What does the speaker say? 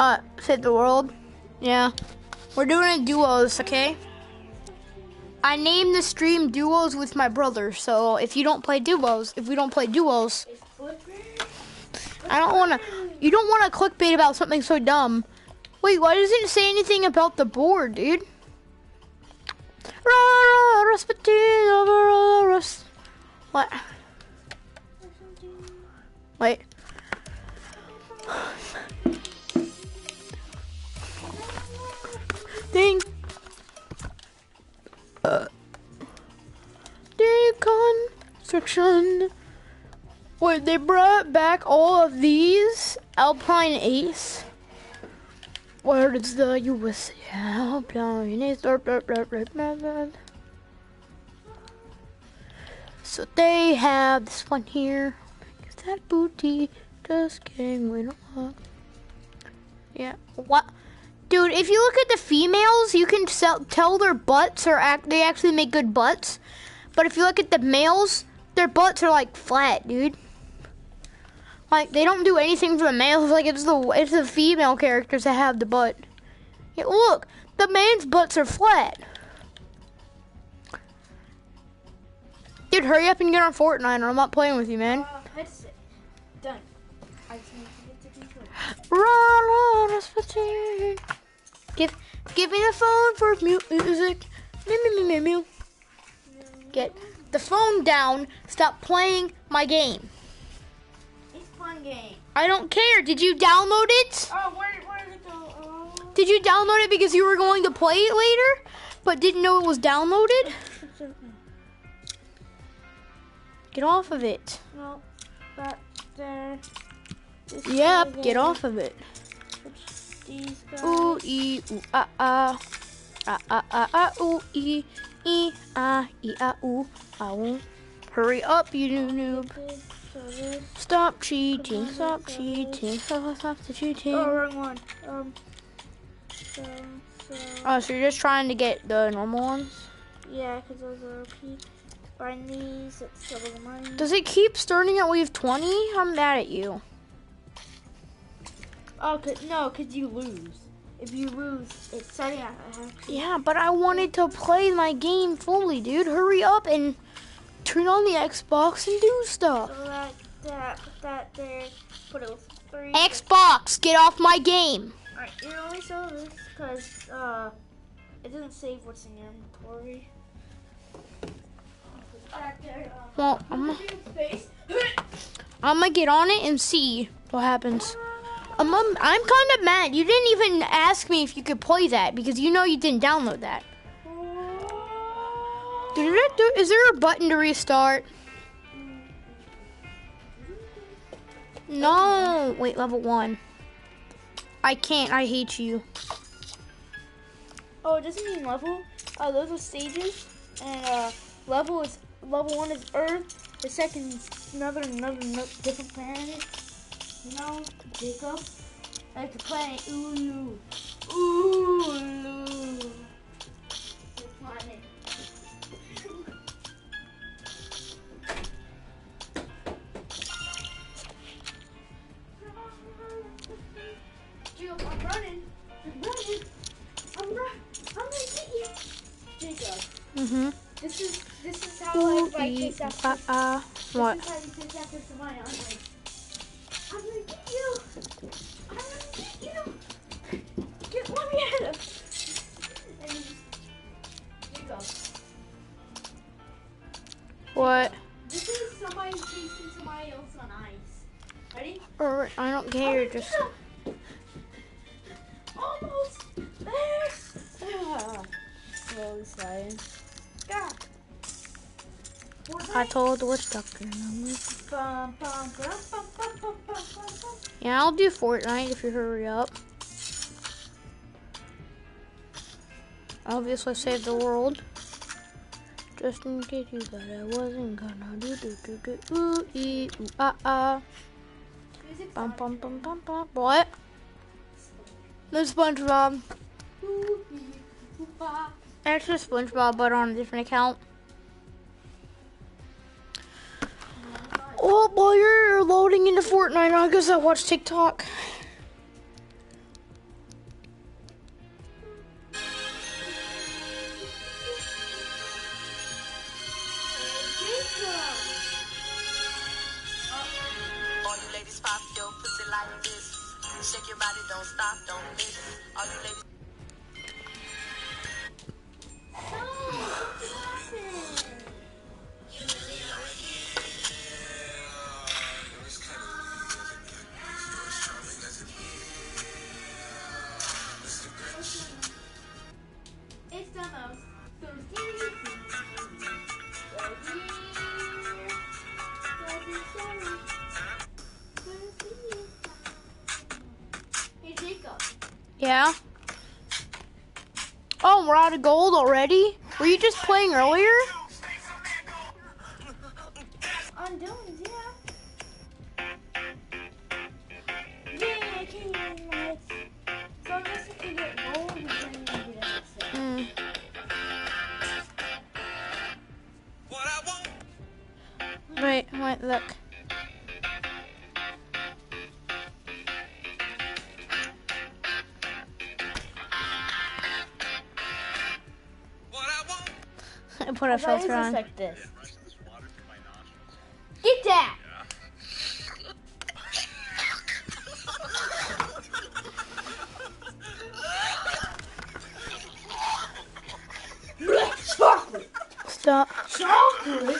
Uh, save the world. Yeah. We're doing a duos, okay? I named the stream duos with my brother, so if you don't play duos, if we don't play duos, I don't want to. You don't want to clickbait about something so dumb. Wait, why doesn't it say anything about the board, dude? What? Wait. Ding. Uh. Deconstruction. Wait, they brought back all of these Alpine Ace. Where is the US Alpine Ace? So they have this one here. Is that booty? Just kidding, we don't. Yeah. What? Dude, if you look at the females, you can sell, tell their butts are act. They actually make good butts. But if you look at the males, their butts are like flat, dude. Like they don't do anything for the males. Like it's the it's the female characters that have the butt. Yeah, look, the man's butts are flat. Dude, hurry up and get on Fortnite, or I'm not playing with you, man. Uh. Done. I just need to get the controller. Run fatigue. Give, give me the phone for mu- music. Mew, mew, mew, mew, mew. Get the phone down. Stop playing my game. It's fun game. I don't care. Did you download it? Oh, where, where did it go? Oh. Did you download it because you were going to play it later, but didn't know it was downloaded? Get off of it. No, that there. Yep, get off of it. These guys. Ooh ee ooh ah ah. Ah ah ah ah ooh ee ee ah ee ah ooh ah ooh. Hurry up, you new noob. Stop cheating, stop cheating, stop, stop the cheating. Oh, wrong one. Um. So, so. Oh, so you're just trying to get the normal ones? Yeah, because those are OP. Find these. Let's double the money. Does it keep starting at wave 20? I'm mad at you. Oh, cause, no, because you lose. If you lose, it's at. Yeah, but I wanted to play my game fully, dude. Hurry up and turn on the Xbox and do stuff. So that, that, that there. Put it three. Xbox, get off my game. Alright, you only saw this because uh, it doesn't save what's in your inventory. Um, Well, I'm. I'm gonna get on it and see what happens. I'm, I'm, kind of mad. You didn't even ask me if you could play that because you know you didn't download that. Is there a button to restart? No. Wait, level one. I can't. I hate you. Oh, it doesn't mean level. Uh, those are stages, and uh, level is level one is Earth. The second is another another, another different planet. Know, Jacob. Like the planet Ulu. Ulu. Jacob, I'm running. I'm running. I'm running. I'm gonna get you. Jacob, Mm-hmm. this is this is how I Ooh, I ee, chase after. ah, ah. What? This is how you chase after somebody. mind chasing somebody else on ice. Ready? Or I don't care. Oh, just almost there. Slowly sliding. God. I told what's duck. Yeah, I'll do Fortnite if you hurry up. Obviously, save the world. Just in case you thought I wasn't gonna do do do do ooh ee ooh ah ah bum bum bum bum bum. What? No SpongeBob. Ooh. Actually, SpongeBob, but on a different account. Oh boy, you're loading into Fortnite. I guess I watch TikTok. This. Shake your body, don't stop, don't miss. All you ladies. Yeah. Oh, we're out of gold already? Were you just playing earlier? on Dylan's, I put a filter on. like this. Get that! Chocolate! Stop. Chocolate?